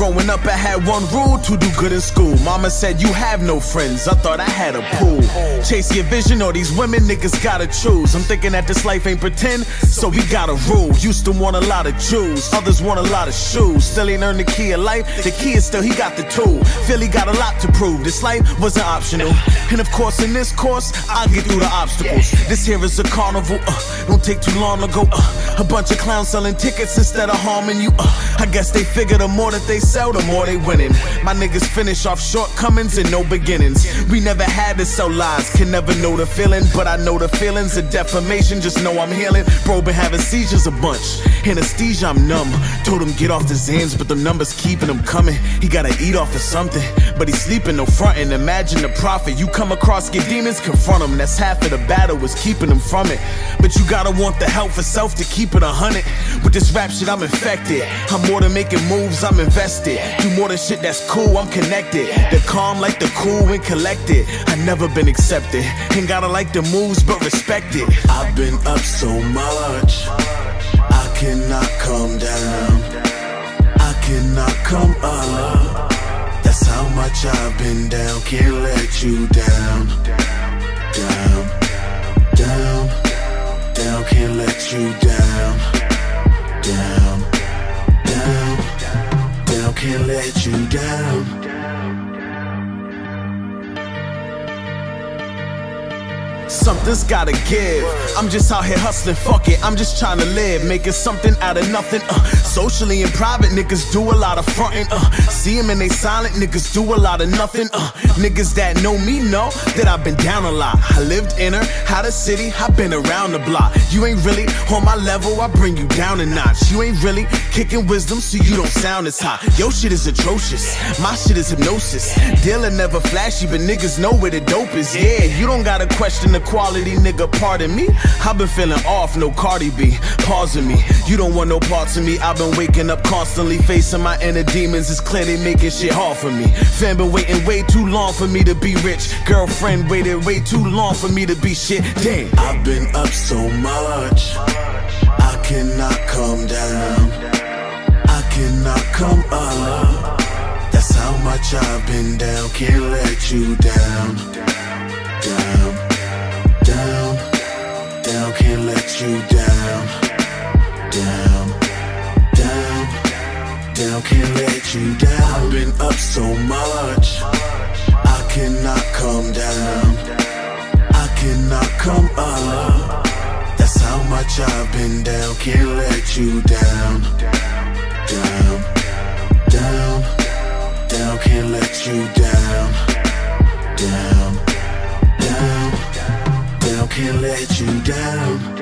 Growing up, I had one rule to do good in school. Mama said, You have no friends. I thought I had a pool. Chase your vision, or these women niggas gotta choose. I'm thinking that this life ain't pretend, so we gotta rule. Used to want a lot of Jews, others want a lot of shoes. Still ain't earned the key of life. The key is still he got the tool. Philly got a lot to prove. This life wasn't optional. And of course, in this course, I'll get through the obstacles. This here is a carnival. Uh, don't take too long to go. Uh, a bunch of clowns selling tickets instead of harming you. Uh, I guess they figure the more that they sell, the more they winning. My niggas finish off shortcomings and no beginnings. We never had to sell lies, can never know the feeling, but I know the feelings of defamation. Just know I'm healing. Bro been having seizures a bunch. Anesthesia, I'm numb. Told him get off the Xans, but the numbers keeping him coming. He gotta eat off of something, but he's sleeping no frontin'. Imagine the prophet. You come across, get demons, confront them. That's half of the battle, was keeping him from it. But you gotta want the help for self to keep it a hundred. With this rap shit, I'm infected. I'm more than making moves, I'm invested. Do more than shit that's cool, I'm connected. The calm like the cool and collected. I never been accepted. Ain't gotta like the moves, but respect it. I've been up so much, I cannot come down. I cannot come up. That's how much I've been down. Can't let you down. Down, down, down. Can't let you down. Down, down, down. Can't let you down. Something's gotta give. I'm just out here hustling, fuck it. I'm just trying to live, making something out of nothing. Uh, socially and private, niggas do a lot of fronting. Uh, see them and they silent, niggas do a lot of nothing. Uh, niggas that know me know that I've been down a lot. I lived in her, had a city, I've been around the block. You ain't really on my level, I bring you down a notch. You ain't really kicking wisdom, so you don't sound as hot. Your shit is atrocious, my shit is hypnosis. Dealer never flashy, but niggas know where the dope is. Yeah, you don't gotta question the quality, nigga, pardon me. I've been feeling off, no Cardi B. Pausing me, you don't want no parts of me. I've been waking up constantly, facing my inner demons. It's clear they making shit hard for me. Fam been waiting way too long for me to be rich. Girlfriend waited way too long for me to be shit. Damn, I've been up so much, I cannot come down. I cannot come up. That's how much I've been down. Can't let you. Down, you down. Down, down, down. Can't let you down. I've been up so much. I cannot come down. I cannot come up. That's how much I've been down. Can't let you down. Down, down, down. Can't let you down. Down, down, down. Can't let you down.